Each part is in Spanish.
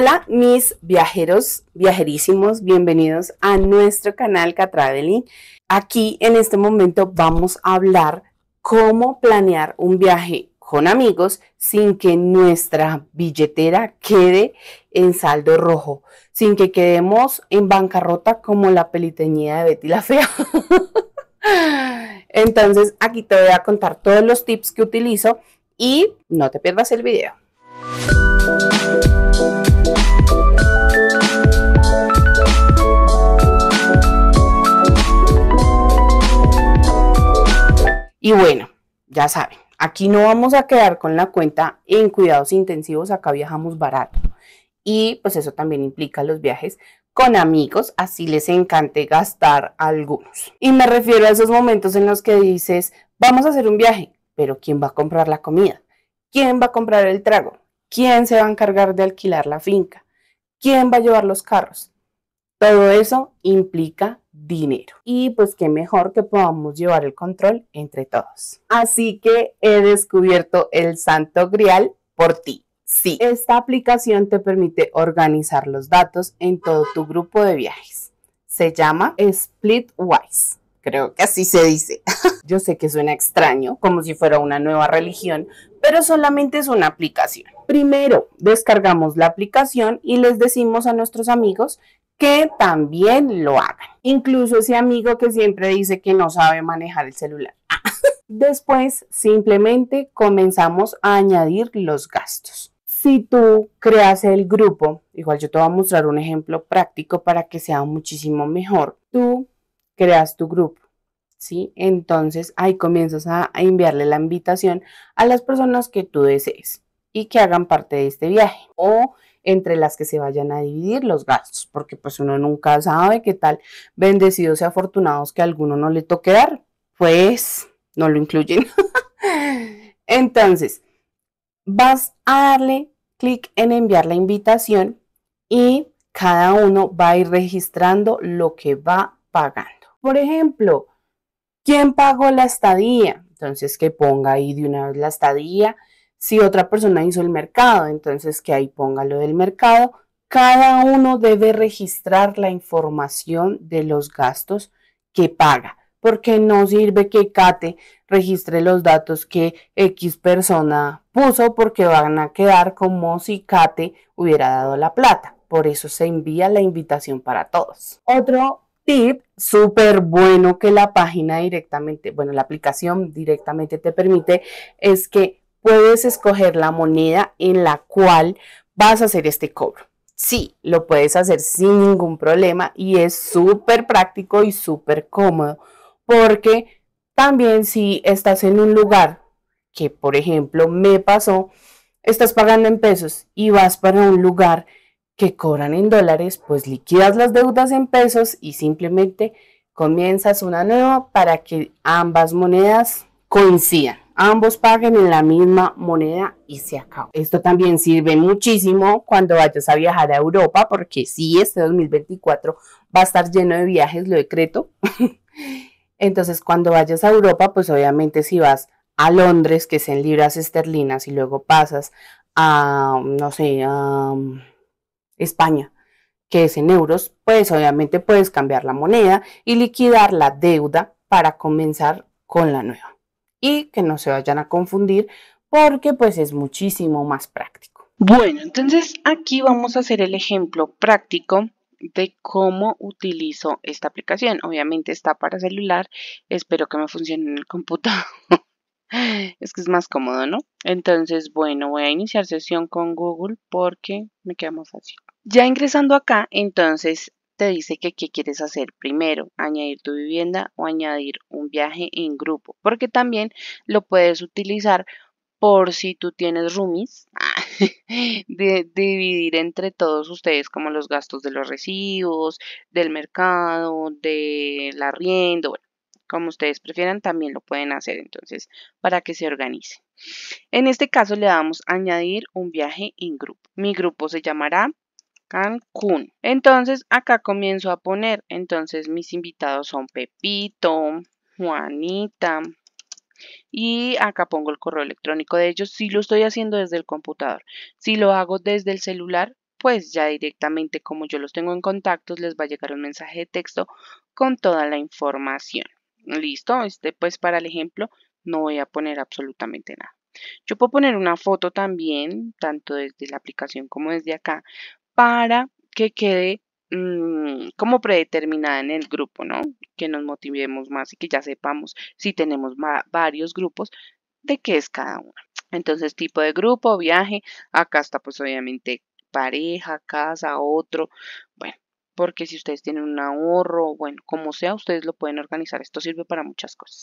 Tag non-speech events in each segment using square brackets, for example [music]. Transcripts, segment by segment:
Hola mis viajeros, viajerísimos, bienvenidos a nuestro canal Catraveling. Aquí en este momento vamos a hablar cómo planear un viaje con amigos sin que nuestra billetera quede en saldo rojo, sin que quedemos en bancarrota como la peliteñida de Betty la Fea. [laughs] Entonces aquí te voy a contar todos los tips que utilizo y no te pierdas el video. Y bueno, ya saben, aquí no vamos a quedar con la cuenta en cuidados intensivos, acá viajamos barato. Y pues eso también implica los viajes con amigos, así les encante gastar algunos. Y me refiero a esos momentos en los que dices, vamos a hacer un viaje, pero ¿quién va a comprar la comida? ¿Quién va a comprar el trago? ¿Quién se va a encargar de alquilar la finca? ¿Quién va a llevar los carros? Todo eso implica dinero. Y pues qué mejor que podamos llevar el control entre todos. Así que he descubierto el santo grial por ti. Sí, esta aplicación te permite organizar los datos en todo tu grupo de viajes. Se llama Splitwise. Creo que así se dice. [laughs] Yo sé que suena extraño, como si fuera una nueva religión, pero solamente es una aplicación. Primero, descargamos la aplicación y les decimos a nuestros amigos que también lo hagan. Incluso ese amigo que siempre dice que no sabe manejar el celular. [laughs] Después, simplemente comenzamos a añadir los gastos. Si tú creas el grupo, igual yo te voy a mostrar un ejemplo práctico para que sea muchísimo mejor. Tú creas tu grupo, ¿sí? Entonces ahí comienzas a, enviarle la invitación a las personas que tú desees y que hagan parte de este viaje. O entre las que se vayan a dividir los gastos, porque pues uno nunca sabe qué tal bendecidos y afortunados que a alguno no le toque dar, pues no lo incluyen. [laughs] Entonces, vas a darle clic en enviar la invitación y cada uno va a ir registrando lo que va pagando. Por ejemplo, ¿quién pagó la estadía? Entonces que ponga ahí de una vez la estadía si otra persona hizo el mercado, entonces que ahí ponga lo del mercado. Cada uno debe registrar la información de los gastos que paga, porque no sirve que Kate registre los datos que X persona puso porque van a quedar como si Kate hubiera dado la plata. Por eso se envía la invitación para todos. Otro tip súper bueno que la página directamente, bueno, la aplicación directamente te permite es que puedes escoger la moneda en la cual vas a hacer este cobro. Sí, lo puedes hacer sin ningún problema y es súper práctico y súper cómodo porque también si estás en un lugar que, por ejemplo, me pasó, estás pagando en pesos y vas para un lugar que cobran en dólares, pues liquidas las deudas en pesos y simplemente comienzas una nueva para que ambas monedas coincidan ambos paguen en la misma moneda y se acabó. Esto también sirve muchísimo cuando vayas a viajar a Europa, porque sí, este 2024 va a estar lleno de viajes, lo decreto. [laughs] Entonces, cuando vayas a Europa, pues obviamente si vas a Londres, que es en libras esterlinas, y luego pasas a, no sé, a um, España, que es en euros, pues obviamente puedes cambiar la moneda y liquidar la deuda para comenzar con la nueva y que no se vayan a confundir porque pues es muchísimo más práctico. Bueno, entonces aquí vamos a hacer el ejemplo práctico de cómo utilizo esta aplicación. Obviamente está para celular, espero que me funcione en el computador. [laughs] es que es más cómodo, ¿no? Entonces, bueno, voy a iniciar sesión con Google porque me queda más fácil. Ya ingresando acá, entonces te dice que qué quieres hacer primero, añadir tu vivienda o añadir un viaje en grupo, porque también lo puedes utilizar por si tú tienes roomies, [laughs] de, dividir entre todos ustedes como los gastos de los recibos, del mercado, del arriendo, bueno, como ustedes prefieran, también lo pueden hacer entonces para que se organice. En este caso le damos añadir un viaje en grupo. Mi grupo se llamará Cancún. Entonces acá comienzo a poner, entonces mis invitados son Pepito, Juanita, y acá pongo el correo electrónico de ellos si lo estoy haciendo desde el computador. Si lo hago desde el celular, pues ya directamente como yo los tengo en contactos, les va a llegar un mensaje de texto con toda la información. Listo, este pues para el ejemplo no voy a poner absolutamente nada. Yo puedo poner una foto también, tanto desde la aplicación como desde acá, para que quede mm, como predeterminada en el grupo, ¿no? Que nos motivemos más y que ya sepamos si tenemos varios grupos de qué es cada uno. Entonces, tipo de grupo, viaje, acá está pues obviamente pareja, casa, otro, bueno, porque si ustedes tienen un ahorro, bueno, como sea, ustedes lo pueden organizar. Esto sirve para muchas cosas.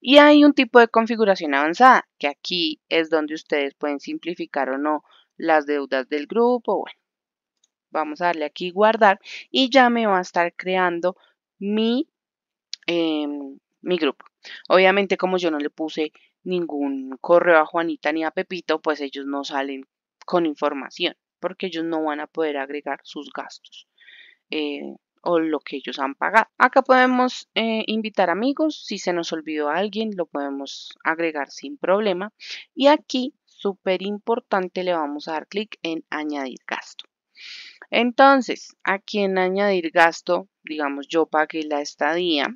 Y hay un tipo de configuración avanzada, que aquí es donde ustedes pueden simplificar o no las deudas del grupo. Bueno, vamos a darle aquí guardar y ya me va a estar creando mi, em, mi grupo. Obviamente, como yo no le puse ningún correo a Juanita ni a Pepito, pues ellos no salen con información, porque ellos no van a poder agregar sus gastos. Eh, o lo que ellos han pagado. Acá podemos eh, invitar amigos, si se nos olvidó a alguien lo podemos agregar sin problema y aquí súper importante le vamos a dar clic en añadir gasto. Entonces, aquí en añadir gasto, digamos yo pagué la estadía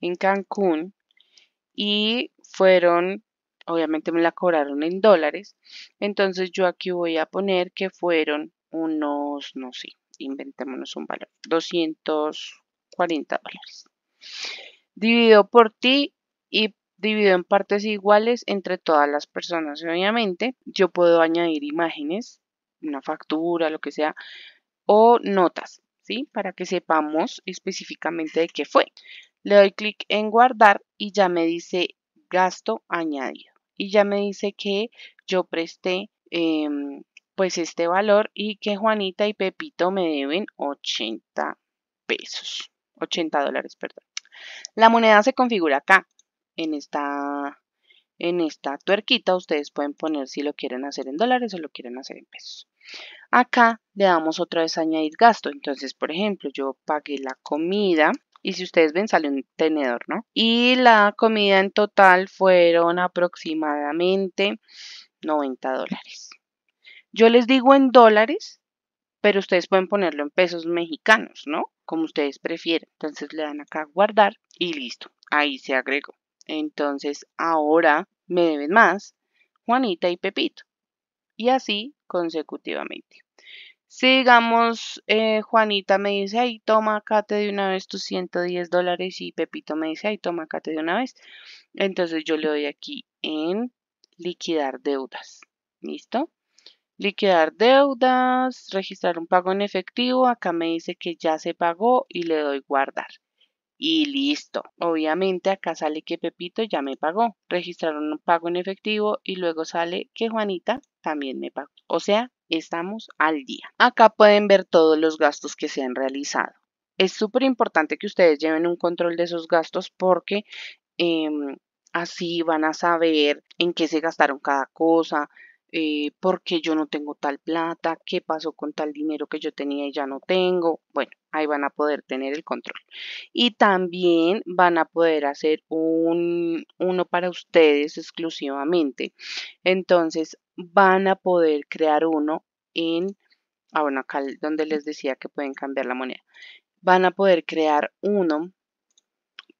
en Cancún y fueron, obviamente me la cobraron en dólares, entonces yo aquí voy a poner que fueron unos, no sé, inventémonos un valor, 240 dólares. Dividido por ti y dividido en partes iguales entre todas las personas. Obviamente, yo puedo añadir imágenes, una factura, lo que sea, o notas, ¿sí? Para que sepamos específicamente de qué fue. Le doy clic en guardar y ya me dice gasto añadido. Y ya me dice que yo presté em, pues este valor y que Juanita y Pepito me deben 80 pesos, 80 dólares, perdón. La moneda se configura acá, en esta, en esta tuerquita. Ustedes pueden poner si lo quieren hacer en dólares o lo quieren hacer en pesos. Acá le damos otra vez añadir gasto. Entonces, por ejemplo, yo pagué la comida y si ustedes ven sale un tenedor, ¿no? Y la comida en total fueron aproximadamente 90 dólares. Yo les digo en dólares, pero ustedes pueden ponerlo en pesos mexicanos, ¿no? Como ustedes prefieren. Entonces le dan acá guardar y listo. Ahí se agregó. Entonces ahora me deben más Juanita y Pepito. Y así consecutivamente. Si digamos, eh, Juanita me dice, ay, toma acá te de una vez tus 110 dólares y Pepito me dice, ay, toma acá te de una vez. Entonces yo le doy aquí en liquidar deudas. ¿Listo? liquidar deudas, registrar un pago en efectivo, acá me dice que ya se pagó y le doy guardar. Y listo. Obviamente acá sale que Pepito ya me pagó. Registrar un pago en efectivo y luego sale que Juanita también me pagó. O sea, estamos al día. Acá pueden ver todos los gastos que se han realizado. Es súper importante que ustedes lleven un control de esos gastos porque em, así van a saber en qué se gastaron cada cosa, eh, porque yo no tengo tal plata, qué pasó con tal dinero que yo tenía y ya no tengo. Bueno, ahí van a poder tener el control. Y también van a poder hacer un, uno para ustedes exclusivamente. Entonces van a poder crear uno en, ah, bueno, acá donde les decía que pueden cambiar la moneda. Van a poder crear uno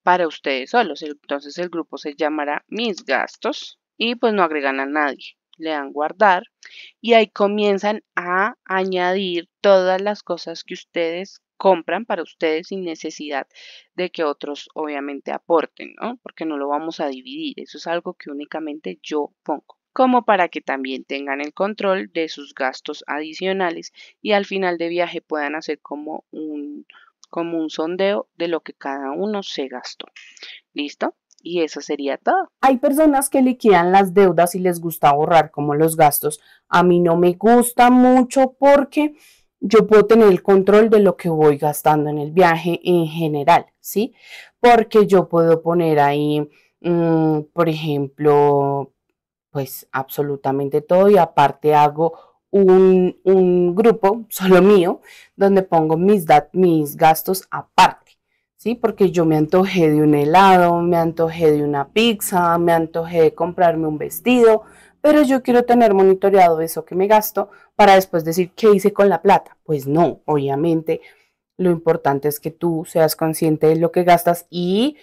para ustedes solos. Entonces el grupo se llamará Mis Gastos y pues no agregan a nadie le dan guardar y ahí comienzan a añadir todas las cosas que ustedes compran para ustedes sin necesidad de que otros obviamente aporten, ¿no? Porque no lo vamos a dividir, eso es algo que únicamente yo pongo como para que también tengan el control de sus gastos adicionales y al final de viaje puedan hacer como un, como un sondeo de lo que cada uno se gastó. ¿Listo? Y eso sería todo. Hay personas que liquidan las deudas y les gusta ahorrar como los gastos. A mí no me gusta mucho porque yo puedo tener el control de lo que voy gastando en el viaje en general, ¿sí? Porque yo puedo poner ahí, mm, por ejemplo, pues absolutamente todo y aparte hago un, grupo solo mío donde pongo mis, mis gastos aparte. ¿Sí? Porque yo me antojé de un helado, me antojé de una pizza, me antojé de comprarme un vestido, pero yo quiero tener monitoreado eso que me gasto para después decir qué hice con la plata. Pues no, obviamente lo importante es que tú seas consciente de lo que gastas y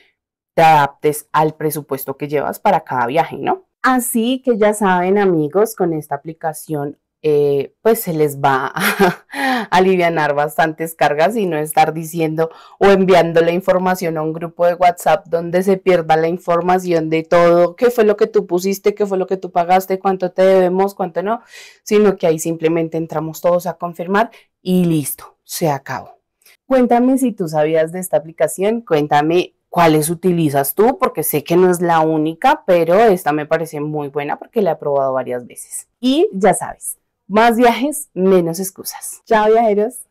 te adaptes al presupuesto que llevas para cada viaje, ¿no? Así que ya saben amigos, con esta aplicación eh, pues se les va [laughs] a aliviar bastantes cargas y no estar diciendo o enviando la información a un grupo de WhatsApp donde se pierda la información de todo, qué fue lo que tú pusiste, qué fue lo que tú pagaste, cuánto te debemos, cuánto no, sino que ahí simplemente entramos todos a confirmar y listo, se acabó. Cuéntame si tú sabías de esta aplicación, cuéntame cuáles utilizas tú, porque sé que no es la única, pero esta me parece muy buena porque la he probado varias veces. Y ya sabes, más viajes, menos excusas. Chao viajeros.